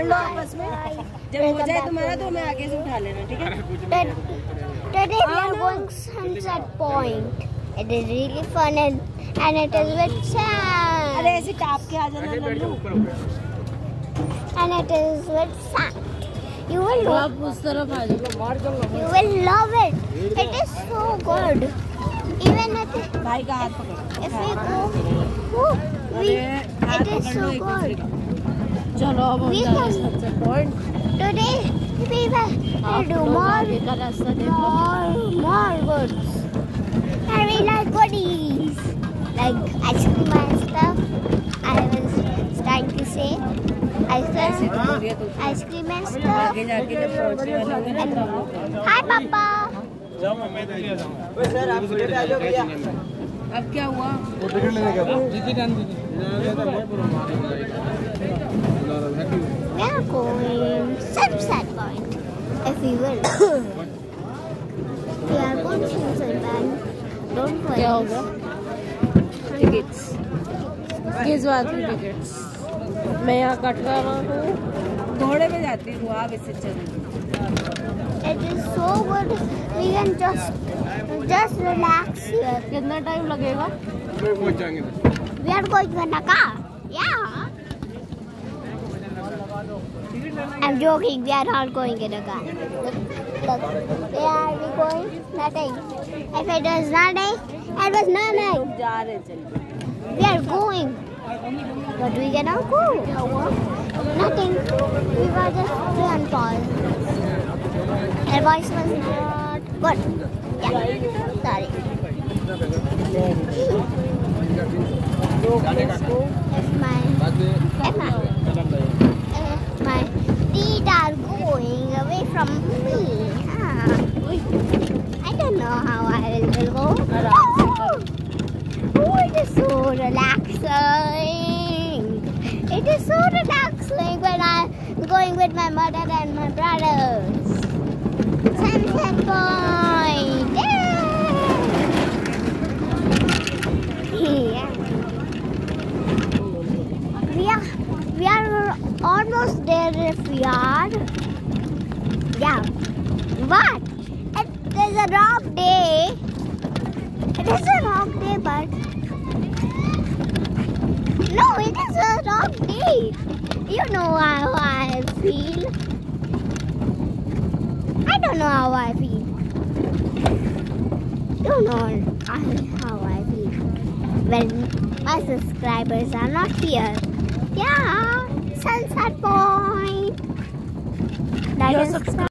लो आपस में जब हो जाए तुम्हारा तो मैं आगे से उठा लेना ठीक है Today we are going Sunset Point. It is really fun and, and it is with अरे. ऐसे टाप के आ जाना Lallu And it is with sand. You will love, आप उस तरफ़ आ जाओ you will love it. It is so good. Even if, भाई का हाथ पकड़ो if we go, woo, we, हाथ it is पकड़ लो so एक दूसरे good. का चलो अब हम We जा रहे can- हैं sunset point Today we will आप do लोग more, आगे का रास्ता देखो more, more goods. And we like goodies. Like ice cream and stuff. I was trying to say. Ice ऐसे cream, तो बोलिए तो ice cream and stuff. आगे जाके जब पहुंचने वाले होंगे ना तब वो- Hi, Papa. अब क्या हुआ We Fever क्या होगा टिकट्स टिकट्स मैं यहाँ कटरा हूँ। घोड़े में जाती हूँ आप इसे चलिए It is so good. We can just just relax here. कितना टाइम लगेगा? वी आर गोइंग टू नका Yeah. I'm joking, we are not going in a car. Look, where are we going? Nothing. If it was nothing, it was nothing. We are going. But we get cannot go. Nothing. We were just play on pause. Voice was not good. Yeah, sorry. From me, huh? I don't know how I will go. Oh, it is so relaxing. It is so relaxing when I'm going with my mother and my brothers. Sunset Point. Yay! Yeah. We are we are almost there if we are. Yeah. But it is a rough day. It is a rough day, but no, it is a rough day. You know how I feel. I don't know how I feel. You know how I feel when my subscribers are not here. Yeah, Sunset Point. Like Your subscribers